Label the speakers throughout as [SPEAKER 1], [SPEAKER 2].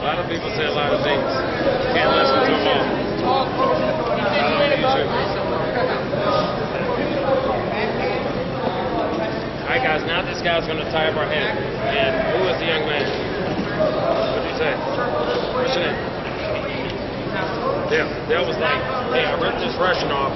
[SPEAKER 1] A lot of people say a lot of things. Can't listen to them all. I don't think you. All right, guys. Now this guy's going to tie up our hand. And who is the young man? What did you say? What's your name? Dale. Dale was like, hey, I ripped this Russian off.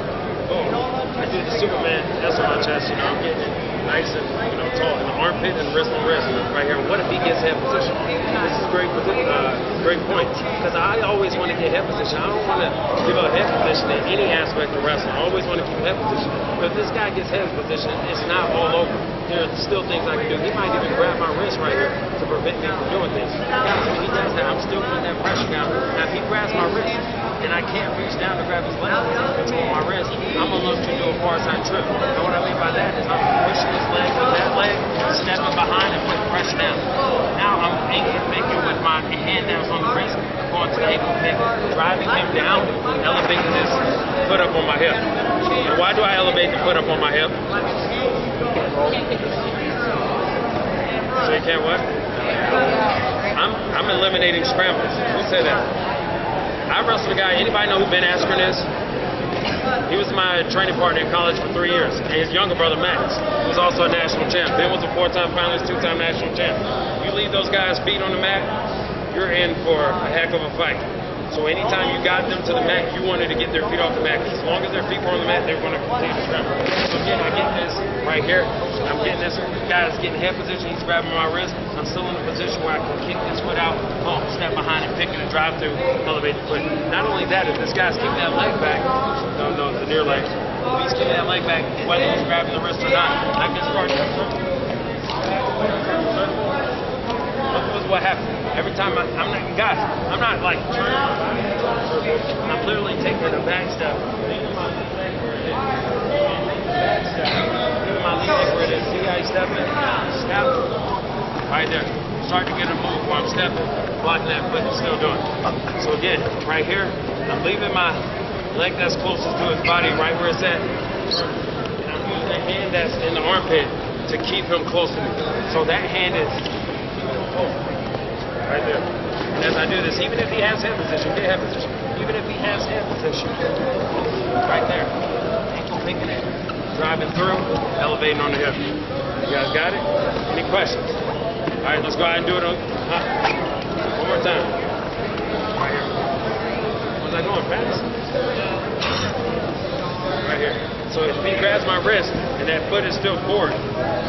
[SPEAKER 1] Boom. I did the Superman S on my chest. You know, I'm getting it nice and you know tall in the armpit and wrist on wrist right here. What if he gets head position? This is great, uh, great point because I always want to get head position. I don't want to give up head position in any aspect of wrestling. I always want to keep head position. But if this guy gets head position, it's not all over. There are still things I can do. He might even grab my wrist right here to prevent me from doing this. When he does that, I'm still putting that pressure down. Now, if he grabs my wrist, and I can't reach down to grab his leg and control my wrist, I'm gonna look to do a far side trip. And what I mean by that is I'm pushing his leg with that leg, stepping behind and putting pressure down. Now I'm making with my hand down on the wrist, going to the ankle pick, driving him down, elevating his foot up on my hip. And why do I elevate the foot up on my hip? So you can't what? I'm I'm eliminating scrambles. Who said that? I wrestled a guy. Anybody know who Ben Askren is? He was my training partner in college for three years. And his younger brother Max was also a national champ. Ben was a four-time finalist, two-time national champ. You leave those guys' feet on the mat, you're in for a heck of a fight. So anytime you got them to the mat, you wanted to get their feet off the mat. As long as their feet were on the mat, they were going to continue to scramble. So again, I get this right here. I'm getting this guy's getting head position. He's grabbing my wrist. I'm still in a position where I can kick this foot out, boom, step behind and pick it and drive through, elevate the foot. Not only that, if this guy's kicking that leg back, no, no, the near leg, if he's kicking that leg back, whether he's grabbing the wrist or not, I can start Look what happened. Every time I, I'm not, guys, I'm not like turning. I'm literally taking a back step. Back step. My leg where it is. See how he's stepping? Step. Right there. Starting to get a I'm stepping, blocking that foot, and still doing. it. So again, right here, I'm leaving my leg that's closest to his body, right where it's at. And I'm using the hand that's in the armpit to keep him close to me. So that hand is oh, right there. And as I do this, even if he has head position, get head position. Even if he has head position, right there. Ankle picking it, driving through, elevating on the hip. You guys got it? Any questions? All right, let's go ahead and do it one more time. Right here. I going fast? Right here. So if he grabs my wrist and that foot is still forward,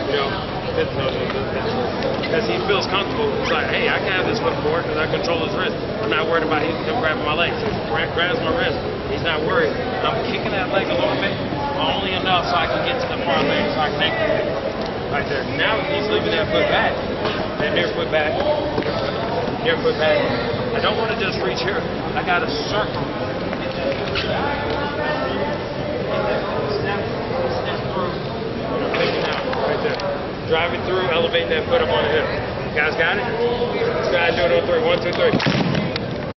[SPEAKER 1] you know, because he feels comfortable. It's like, hey, I can have this foot forward because I control his wrist. I'm not worried about him grabbing my legs. He grabs my wrist. He's not worried. I'm kicking that leg a little bit, only enough so I can get to the far leg, so I can make it. Right there. Now he's leaving that foot back. Near foot back. Near foot back. I don't want to just reach here. I got to circle. It out. Right there driving through, elevating that foot up on the hip. You guys got it? Let's go ahead and do it on three. One, two, three.